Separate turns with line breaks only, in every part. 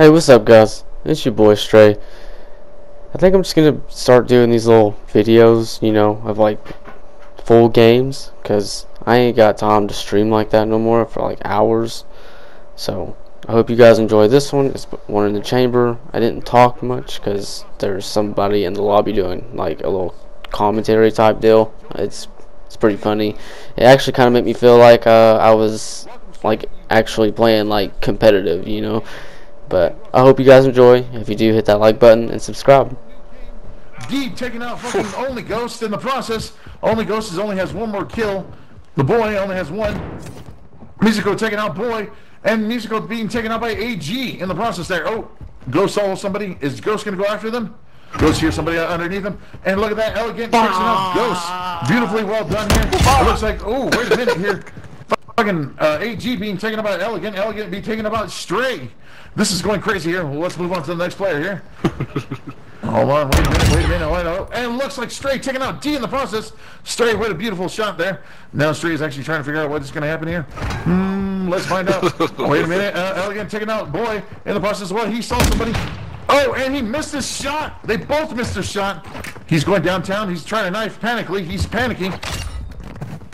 Hey, what's up, guys? It's your boy Stray. I think I'm just gonna start doing these little videos, you know, of like full games, cause I ain't got time to stream like that no more for like hours. So I hope you guys enjoy this one. It's one in the chamber. I didn't talk much, cause there's somebody in the lobby doing like a little commentary type deal. It's it's pretty funny. It actually kind of made me feel like uh, I was like actually playing like competitive, you know. But I hope you guys enjoy. If you do, hit that like button and subscribe.
Deed taking out fucking only Ghost in the process. Only Ghost is only has one more kill. The boy only has one. Musico taking out boy, and Musico being taken out by AG in the process there. Oh, Ghost solo somebody. Is Ghost gonna go after them? Ghost here, somebody underneath him, and look at that elegant fixing out Ghost. Beautifully well done here. It looks like oh wait a minute here. Fucking uh, AG being taken about Elegant, Elegant being taken about Stray. This is going crazy here. Well, let's move on to the next player here. Hold on, wait a minute, wait a minute, wait a minute. And it looks like Stray taking out D in the process. Stray, what a beautiful shot there. Now Stray is actually trying to figure out what is going to happen here. Hmm, let's find out. wait a minute, uh, Elegant taking out Boy in the process. Well, he saw somebody. Oh, and he missed his shot. They both missed their shot. He's going downtown. He's trying to knife panically. He's panicking.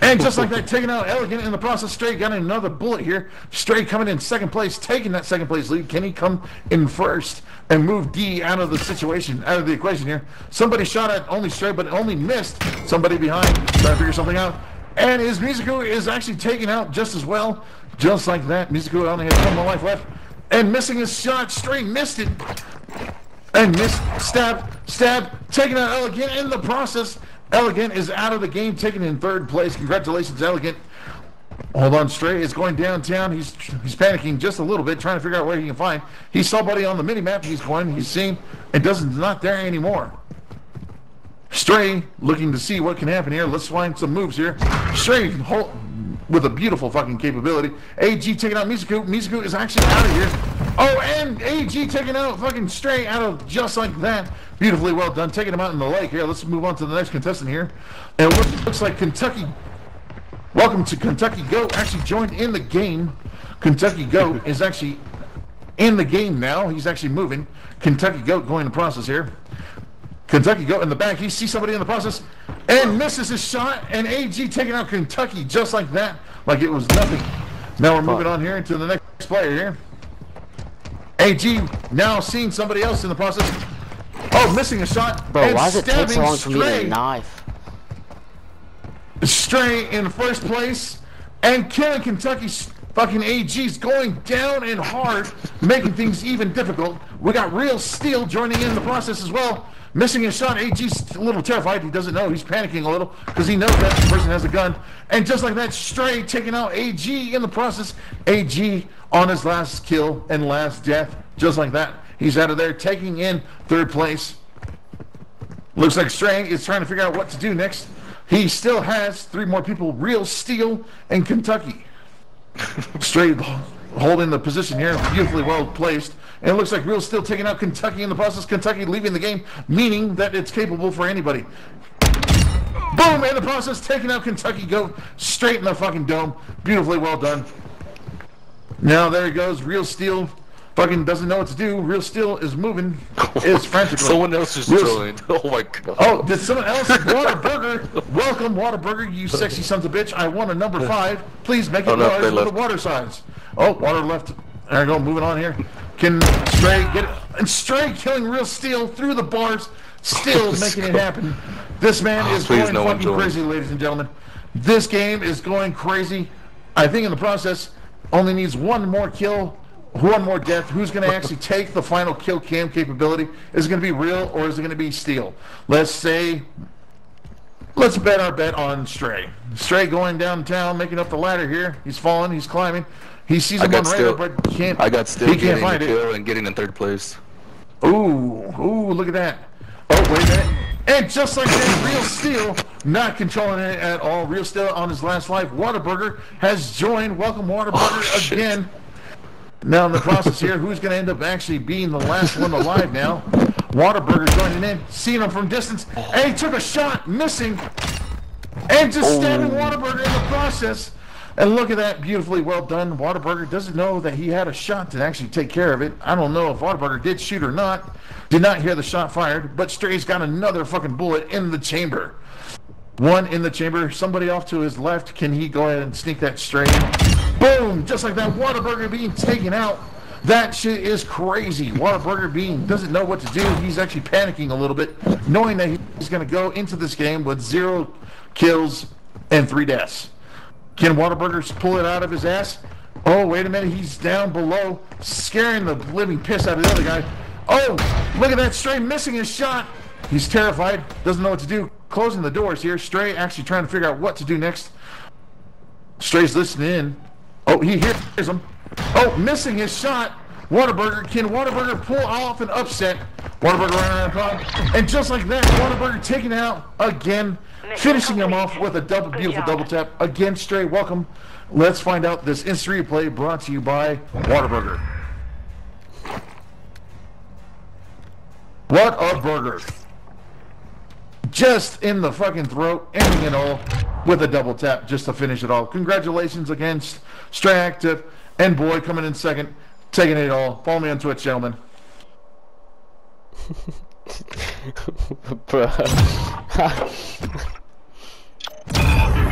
And just like that, taking out Elegant in the process, Stray got another bullet here. Stray coming in second place, taking that second place lead. Can he come in first and move D out of the situation, out of the equation here? Somebody shot at only Stray, but only missed somebody behind. Trying to figure something out. And his Mizuku is actually taken out just as well. Just like that, Mizuku only has one more life left. And missing his shot, Stray missed it. And missed, stab, stab, taking out Elegant in the process. Elegant is out of the game, taken in third place. Congratulations, Elegant. Hold on, Stray is going downtown. He's he's panicking just a little bit, trying to figure out where he can find. He saw Buddy on the mini map. He's going. He's seen. It doesn't not there anymore. Stray looking to see what can happen here. Let's find some moves here. Stray hold, with a beautiful fucking capability. AG taking out Mizuku. Mizuku is actually out of here. Oh, and AG taking out fucking Stray out of just like that. Beautifully well done. Taking him out in the lake here. Let's move on to the next contestant here. And it looks like Kentucky. Welcome to Kentucky Goat. Actually joined in the game. Kentucky Goat is actually in the game now. He's actually moving. Kentucky Goat going the process here. Kentucky Goat in the back. He sees somebody in the process and misses his shot. And AG taking out Kentucky just like that, like it was nothing. Now we're moving on here into the next player here. AG now seeing somebody else in the process. Oh, missing a shot.
Bro, why does it take so long for me to knife?
Stray in first place and killing Kentucky's fucking AG's going down and hard, making things even difficult. We got Real Steel joining in the process as well. Missing a shot, AG's a little terrified. He doesn't know. He's panicking a little because he knows that person has a gun. And just like that, Stray taking out AG in the process. AG on his last kill and last death. Just like that. He's out of there, taking in third place. Looks like Stray is trying to figure out what to do next. He still has three more people, Real Steel and Kentucky. Stray holding the position here, beautifully well placed. And it looks like Real Steel taking out Kentucky in the process. Kentucky leaving the game, meaning that it's capable for anybody. Boom! In the process, taking out Kentucky Go straight in the fucking dome. Beautifully well done. Now there he goes. Real Steel fucking doesn't know what to do. Real Steel is moving. Is frantically.
Someone else just
Real.
Oh my god.
Oh, did someone else? Waterburger. Welcome, Waterburger, you sexy sons of bitch. I want a number five. Please make it
Oh, no,
large with the water signs. Oh, water left. There we go. Moving on here. Can Stray get it? And Stray killing Real Steel through the bars. Still making it happen. This man
Oh,
is going
no
fucking crazy, ladies and gentlemen. This game is going crazy. I think in the process, only needs one more kill, one more death. Who's going to actually take the final kill cam capability? Is it going to be real or is it going to be steel? Let's say, let's bet our bet on Stray. Stray going downtown, making up the ladder here. He's falling, he's climbing. He sees him on radar, but can't.
I got still
He can't find it.
and getting in third place.
Ooh, ooh, look at that. Oh, wait a minute. And just like that, Real Steel, not controlling it at all. Real Steel on his last life. Waterburger has joined. Welcome, Waterburger,
Oh,
again. Now in the process here, who's going to end up actually being the last one alive now? Waterburger joining in, seeing him from distance, and he took a shot, missing, and just stabbing oh. Waterburger in the process. And look at that, beautifully well done. Waterburger doesn't know that he had a shot to actually take care of it. I don't know if Waterburger did shoot or not. Did not hear the shot fired, but Stray's got another fucking bullet in the chamber. One in the chamber. Somebody off to his left. Can he go ahead and sneak that Stray? Boom! Just like that, Waterburger being taken out. That shit is crazy. Waterburger Bean doesn't know what to do. He's actually panicking a little bit, knowing that he's going to go into this game with zero kills and three deaths. Can Waterburger pull it out of his ass? Oh, wait a minute. He's down below, scaring the living piss out of the other guy. Oh, look at that Stray missing his shot. He's terrified, doesn't know what to do. Closing the doors here. Stray actually trying to figure out what to do next. Stray's listening in. Oh, he hears him. Oh, missing his shot. Whataburger, can Whataburger pull off an upset? Whataburger running around the and just like that, Whataburger taking out again, finishing him off with a double, beautiful double tap. Again, Stray, welcome. Let's find out this instant replay brought to you by Whataburger. What a burger. Just in the fucking throat, ending it all with a double tap just to finish it all. Congratulations against Stray Active and Boy coming in second, taking it all. Follow me on Twitch, gentlemen.